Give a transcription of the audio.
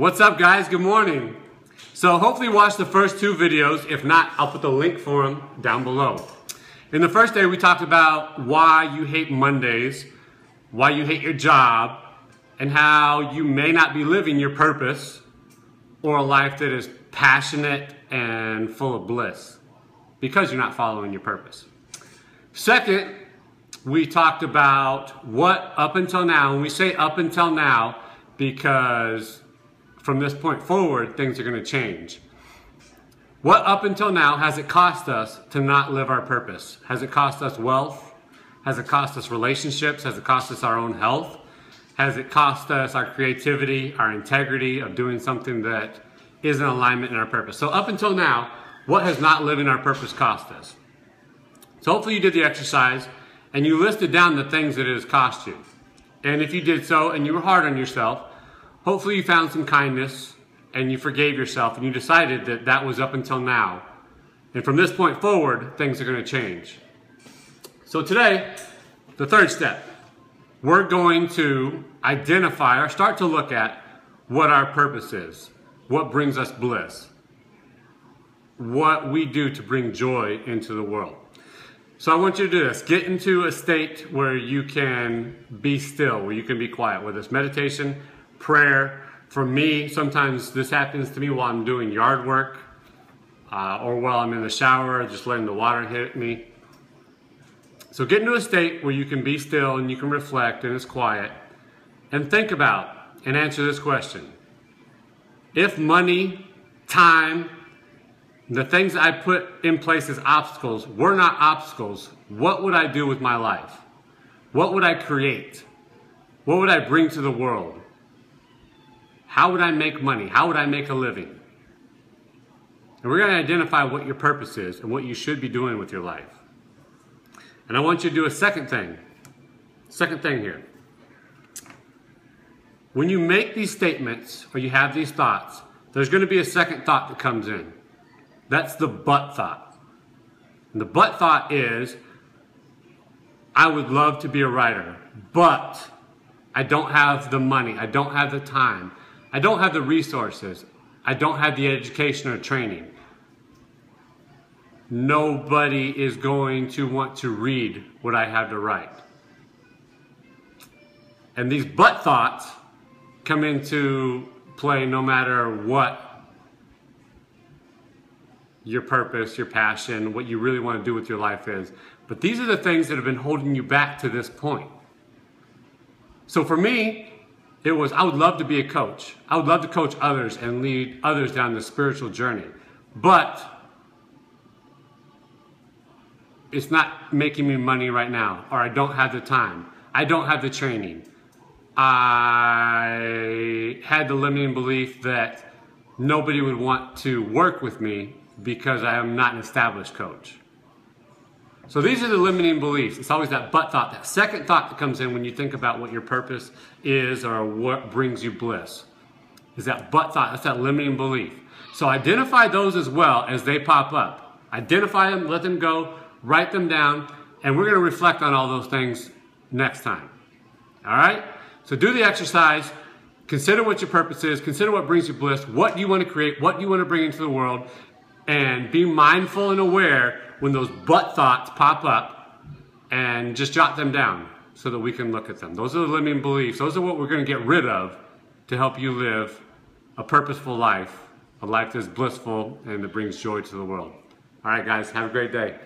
What's up guys? Good morning. So hopefully you watched the first two videos. If not, I'll put the link for them down below. In the first day we talked about why you hate Mondays, why you hate your job, and how you may not be living your purpose or a life that is passionate and full of bliss because you're not following your purpose. Second, we talked about what up until now, and we say up until now because from this point forward, things are going to change. What up until now has it cost us to not live our purpose? Has it cost us wealth? Has it cost us relationships? Has it cost us our own health? Has it cost us our creativity, our integrity of doing something that is in alignment in our purpose? So up until now, what has not living our purpose cost us? So hopefully you did the exercise and you listed down the things that it has cost you. And if you did so and you were hard on yourself, hopefully you found some kindness and you forgave yourself and you decided that that was up until now. And from this point forward, things are going to change. So today, the third step, we're going to identify or start to look at what our purpose is, what brings us bliss, what we do to bring joy into the world. So I want you to do this. Get into a state where you can be still, where you can be quiet, whether it's meditation, prayer. For me, sometimes this happens to me while I'm doing yard work uh, or while I'm in the shower, just letting the water hit me. So get into a state where you can be still and you can reflect and it's quiet and think about and answer this question. If money, time, the things I put in place as obstacles were not obstacles, what would I do with my life? What would I create? What would I bring to the world? How would I make money? How would I make a living? And we're going to identify what your purpose is and what you should be doing with your life. And I want you to do a second thing. Second thing here. When you make these statements or you have these thoughts, there's going to be a second thought that comes in. That's the but thought. And the but thought is, I would love to be a writer, but I don't have the money, I don't have the time, I don't have the resources, I don't have the education or training. Nobody is going to want to read what I have to write. And these but thoughts come into play no matter what your purpose, your passion, what you really want to do with your life is. But these are the things that have been holding you back to this point. So for me, it was I would love to be a coach. I would love to coach others and lead others down the spiritual journey. But it's not making me money right now, or I don't have the time. I don't have the training. I had the limiting belief that nobody would want to work with me because I am not an established coach. So these are the limiting beliefs. It's always that but thought, that second thought that comes in when you think about what your purpose is or what brings you bliss. Is that but thought, that's that limiting belief. So identify those as well as they pop up. Identify them, let them go, write them down, and we're going to reflect on all those things next time. All right? So do the exercise. Consider what your purpose is. Consider what brings you bliss. What do you want to create. What do you want to bring into the world and be mindful and aware when those but thoughts pop up and just jot them down so that we can look at them. Those are the limiting beliefs. Those are what we're going to get rid of to help you live a purposeful life, a life that's blissful and that brings joy to the world. All right, guys, have a great day.